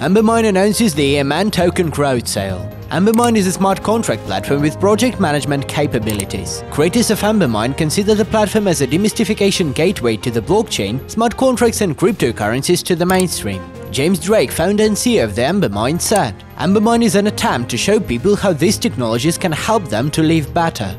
Embermine announces the EMN token crowd sale. Embermine is a smart contract platform with project management capabilities. Creators of Embermine consider the platform as a demystification gateway to the blockchain, smart contracts and cryptocurrencies to the mainstream. James Drake, founder and CEO of the Embermine, said, Embermine is an attempt to show people how these technologies can help them to live better.